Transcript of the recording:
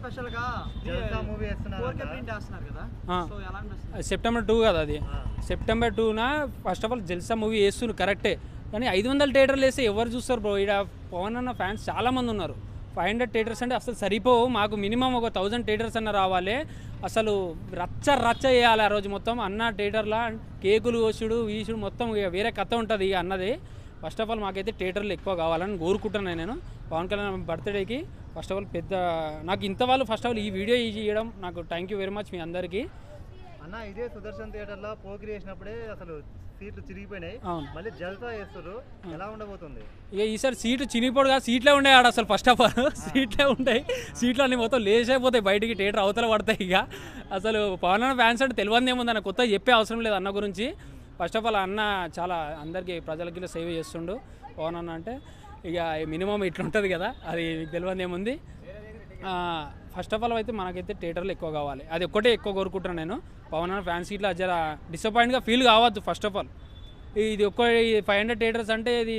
స్పెషల్గా జల్సా మూవీ వేస్తున్నారు కదా. సో ఎలా సెప్టెంబర్ టూ కదా అది. September టూన? First of all Jalsa movie వేస్తున్నారు కరెక్టే. కానీ ఐదు వందల థియేటర్లు వేస్తే ఎవరు చూస్తారు బ్రో? ఇక్కడ పవన్ అన్న ఫ్యాన్స్ చాలా మంది ఉన్నారు. ఫైవ్ హండ్రెడ్ థియేటర్స్ అంటే అసలు సరిపోవు. మాకు మినిమం ఒక థౌజండ్ థియేటర్స్ అన్న రావాలి. అసలు రచ్చ రచ్చ చేయాలి ఆ రోజు మొత్తం. అన్న థియేటర్లో కేకులు కోసుడు వీసుడు మొత్తం ఇక వేరే కథ ఉంటుంది ఇక అన్నది. ఫస్ట్ ఆఫ్ ఆల్ మాకైతే థియేటర్లు ఎక్కువ కావాలని కోరుకుంటున్నాను నేను. పవన్ కళ్యాణ్ బర్త్డేకి. ఫస్ట్ ఆఫ్ ఆల్ పెద్ద నాకు ఇంత వాళ్ళు ఫస్ట్ ఆఫ్ ఆల్ ఈ వీడియో చేయడం నాకు థ్యాంక్ యూ వెరీ మచ్ మీ అందరికీ. అన్న ఇదే సుదర్శన్ థియేటర్లో పోకిరి వేసినప్పుడే అసలు సీట్లు చిరిగిపోయినాయి. మళ్ళీ జల్సా వేస్తారు ఎలా ఉండబోతుంది? ఇక ఈసారి సీటు చినిగిపోడుగా సీట్లే ఉండే ఆడ అసలు ఫస్ట్ ఆఫ్ ఆల్. సీట్లే ఉంటాయి సీట్లు అన్ని మొత్తం లేచైపోతాయి బయటికి థియేటర్ అవతల పడతాయి ఇక. అసలు పవన్ అన్న ఫ్యాన్స్ అంటే తెలియదు ఏముంది అన్న కొత్త చెప్పే అవసరం లేదు అన్న గురించి. ఫస్ట్ ఆఫ్ ఆల్ అన్న చాలా అందరికీ ప్రజలకి సేవ చేస్తుండు. పవన్ అన్న అంటే ఇక మినిమం ఇట్లుంటుంది కదా అది మీకు తెలియదు ఏముంది? ఫస్ట్ ఆఫ్ ఆల్ అయితే మనకైతే థియేటర్లు ఎక్కువ కావాలి. అది ఒక్కటే ఎక్కువ కోరుకుంటున్నాను నేను. పవన్ అన్న ఫ్యాన్స్ ఇట్లా జర డిసప్పాయింట్గా ఫీల్ కావద్దు ఫస్ట్ ఆఫ్ ఆల్ ఇది ఒక్క ఫైవ్ హండ్రెడ్ థియేటర్స్ అంటే ఇది